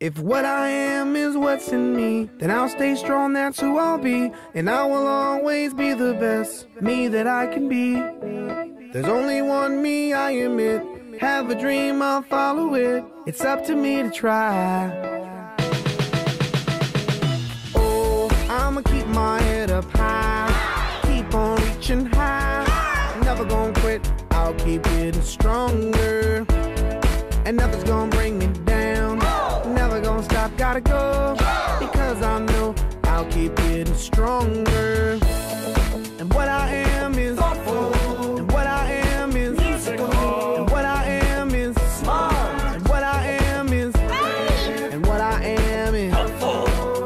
If what I am is what's in me, then I'll stay strong, that's who I'll be. And I will always be the best me that I can be. There's only one me, I admit. Have a dream, I'll follow it. It's up to me to try. Oh, I'ma keep my head up high. Keep on reaching high. Never gonna quit, I'll keep getting stronger. And nothing's gonna bring gotta go. Because I know I'll keep getting stronger. And what I am is And what I am is musical. And what I am is smart. And what I am is brave. And what I am is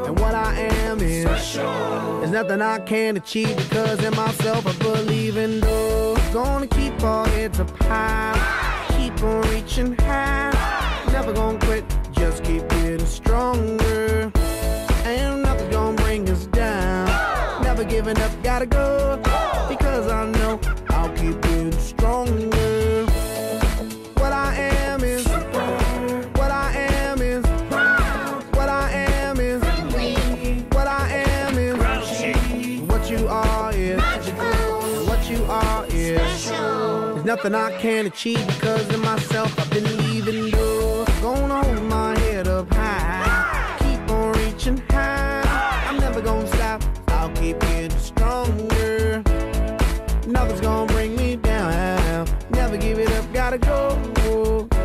And what I am is special. There's nothing I can't achieve because in myself I believe in though Gonna keep our heads up high Keep on reaching high Never gonna stronger. Ain't nothing gonna bring us down. Never giving up, gotta go. Because I know I'll keep getting stronger. What I am is What I am is What I am is What I am is What you are is What you are is. There's nothing I can't achieve because of myself. I believe in you bring me down. Never give it up, gotta go.